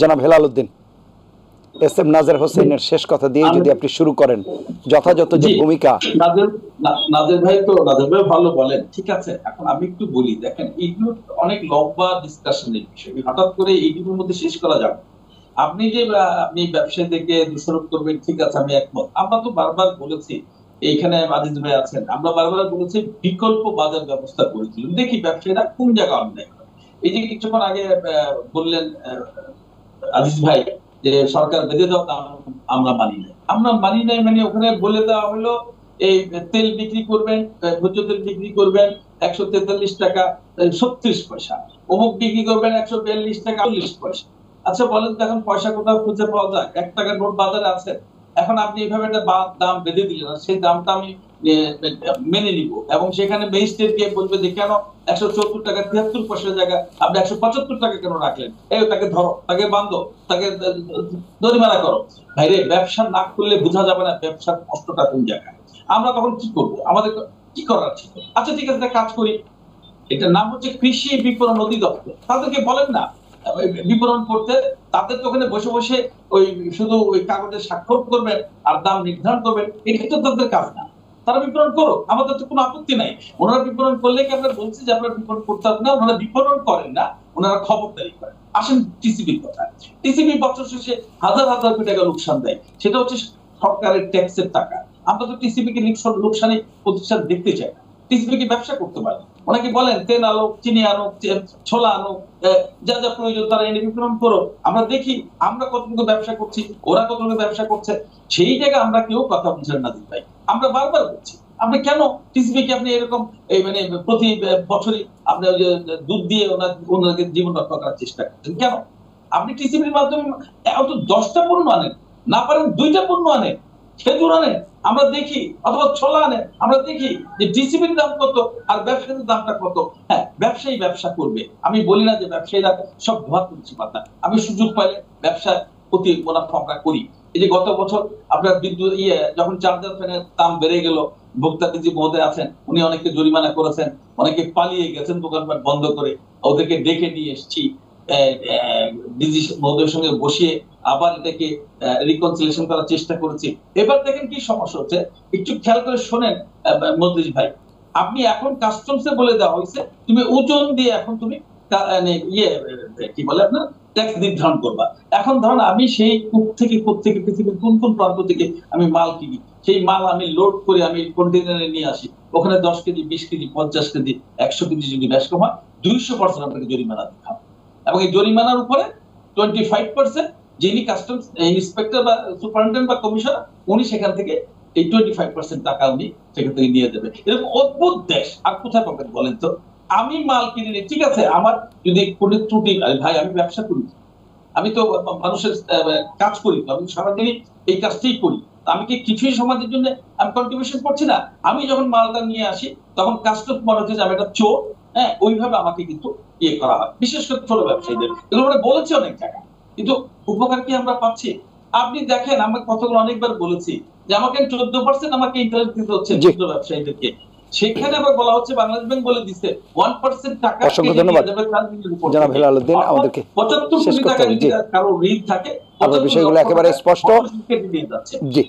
জনাব Helal Uddin S M Nazar হোসেনের শেষ কথা দিয়ে যদি আপনি শুরু করেন যথাযথ যে ভূমিকা। ভাই তো ভাই ভালো বলেন। ঠিক আছে এখন আমি একটু বলি দেখেন এইগুলো অনেক লম্বা ডিসকাশনের বিষয়। হঠাৎ করে এইগুলোর মধ্যে শেষ করা যাবে আপনি যে আপনি ব্যবসায়ীদেরকে দোষারোপ করবেন ঠিক আছে আমি একমত। আমরা তো বারবার বলেছি এইখানে আজিজ ভাই আছেন আমরা বারবার বলেছি বিকল্প বাজার ব্যবস্থা করেছিলাম দেখি ব্যবসায়ীরা কোন জায়গায় অন্যায় করে। এই যে কিছুক্ষণ আগে বললেন আজিজ ভাই, যে সরকার বেঁধে দাও আমরা মানি নাই। আমরা মানি নাই মানে ওখানে বলে দেওয়া হলো, এই তেল বিক্রি করবেন ভোজ্য তেল বিক্রি করবেন, একশো তেতাল্লিশ টাকা ছত্রিশ পয়সা। অমুক বিক্রি করবেন, একশো বিয়াল্লিশ টাকা, চল্লিশ পয়সা। আচ্ছা বলেন তো এখন পয়সা কোথাও খুঁজে পাওয়া যায়? এক টাকার নোট বাজারে আছে। এখন আপনি এইভাবে একটা দাম বেঁধে দিলেন, সেই দামটা আমি মেনে নিব। এবং সেখানে ম্যাজিস্ট্রেট গিয়ে বলবে যে, কেন একশো চৌত্তর টাকা তিয়াত্তর পয়সার জায়গা, আপনি একশো পঁচাত্তর টাকা কেন রাখলেন? এই তাকে ধরো, তাকে বান্ধো তাকে দরিমানা করো। ভাইরে ব্যবসা না করলে বোঝা যাবে না ব্যবসার কষ্টটা কোন জায়গায়। আমরা তখন কি করব? আমাদের কি করার ছিল? আচ্ছা ঠিক আছে কাজ করি। এটার নাম হচ্ছে কৃষি বিপণন অধিদপ্তর। তাদেরকে বলেন না বিপণন করতে তাদের তো ওখানে বসে বসে ওই শুধু ওই কাগজে স্বাক্ষর করবেন আর দাম নির্ধারণ করবেন তো তাদের কাজ না। তারা বিপণন করো আমাদের তো কোনো আপত্তি নাই। ওনারা বিপণন করলে কি আমরা বলছি যে আপনারা বিপণন করতে হবে না? ওনারা বিপণন করেন না, ওনারা খবরদারি করেন। আসেন টিসিবির কথা টিসিবি বছর শেষে হাজার হাজার কোটি টাকা লোকসান দেয়। সেটা হচ্ছে সরকারের ট্যাক্সের টাকা। আমরা তো টিসিবি কে লোকসান- প্রতিষ্ঠান দেখতে চাই টিসিবি কি ব্যবসা করতে পারে? অনেকে বলেন তেল আনো চিনি আনো চে- ছোলা আনো আহ, যা যা প্রয়োজন তারা এনে বিতরণ করো আমরা দেখি আমরা কতটুকু ব্যবসা করছি ওরা কতটুকু ব্যবসা করছে সেই জায়গায় আমরা কেউ কথা বুঝেন না দিন ভাই। আমরা বারবার বলছি আপনি কেন টিসিবি কে আপনি এরকম এই মানে প্রতি বছরই আপনি দুধ দিয়ে ওনার ওনাকে জীবন রক্ষা করার চেষ্টা করছেন? কেন? আপনি টিসিবির মাধ্যমে অত দশটা পণ্য আনেন না পারেন দুইটা পণ্য আনেন খেজুর আনেন আমরা দেখি, অথবা ছোলা আনেন আমরা দেখি যে ডিসিবির দাম কত আর ব্যবসায়ীর দামটা কত। হ্যাঁ ব্যবসায়ী ব্যবসা করবে। আমি বলি না যে ব্যবসায়ীরা সব ধোয়া তুলছি পাতা। আমি সুযোগ পাইলে ব্যবসা প্রতি মুনাফা করি। এই যে গত বছর আপনার বিদ্যুৎ ইয়ে যখন চার্জার ফ্যানের দাম বেড়ে গেল ভোক্তাতে যে মহোদয় আছেন, উনি অনেককে জরিমানা করেছেন, অনেকে পালিয়ে গেছেন দোকানপাট বন্ধ করে। ওদেরকে ডেকে নিয়ে এসেছি মহোদয়ের সঙ্গে বসিয়ে আবার এটাকে রিকনসিলেশন করার চেষ্টা করেছি। এবার দেখেন কি সমস্যা হচ্ছে। একটু খেয়াল করে শোনেন মদ্রিজ ভাই। আপনি এখন কাস্টমসে বলে দেওয়া হয়েছে, তুমি ওজন দিয়ে এখন তুমি মানে ইয়ে কি বলে আপনার? ট্যাক্স নির্ধারণ করবা। এখন ধরুন আমি সেই কূপ থেকে কূপ থেকে পৃথিবীর কোন কোন প্রান্ত থেকে আমি মাল কিনি, সেই মাল আমি লোড করে আমি কন্টেনারে নিয়ে আসি। ওখানে দশ কেজি, বিশ কেজি, পঞ্চাশ কেজি, একশো কেজি যদি ব্যাস কম হয়, দুইশো পার্সেন্ট আপনাকে জরিমানা দিতে হবে। এবং এই জরিমানার উপরে টোয়েন্টি ফাইভ পার্সেন্ট যিনি কাস্টমস ইন্সপেক্টর বা সুপারিনটেন্ডেন্ট বা কমিশনার উনি সেখান থেকে এই টোয়েন্টি ফাইভ পার্সেন্ট টাকা উনি সেখান থেকে নিয়ে দেবে এরকম অদ্ভুত দেশ। আর কোথায় পাবেন বলেন তো? আমি মাল কিনে নিই, ঠিক আছে? আমার যদি কোনো ত্রুটি ভাই, আমি ব্যবসা করি। আমি তো মানুষের কাজ করি আমি সারাদিনই এই কাজটাই করি। আমি কি কিছুই সমাজের জন্য আমি কন্ট্রিবিউশন করছি না? আমি যখন মালটা নিয়ে আসি, তখন কাস্টম মনে হচ্ছে যে আমি একটা চোর। হ্যাঁ ওইভাবে আমাকে কিন্তু ইয়ে করা হয়। বিশেষ করে ছোট ব্যবসায়ীদের। এগুলো আমরা বলেছি অনেক জায়গায়। কিন্তু উপকার কি আমরা পাচ্ছি? আপনি দেখেন আমরা কতগুলো অনেকবার বলেছি যে আমাকে চোদ্দ পার্সেন্ট আমাকে ইন্টারেস্ট দিতে হচ্ছে। ক্ষুদ্র ব্যবসায়ীদেরকে। সেখানে আবার বলা হচ্ছে বাংলাদেশ ব্যাংক বলে দিচ্ছে ওয়ান পার্সেন্ট টাকা অসংখ্য ধন্যবাদ। দিয়ে দেবে তার নিজের উপর জনাব হেলাল উদ্দিন, আমাদেরকে পঁচাত্তর কোটি টাকা যদি কারও ঋণ থাকে আপনার বিষয়গুলো একেবারে স্পষ্ট। কেটে দিয়ে যাচ্ছে। জি।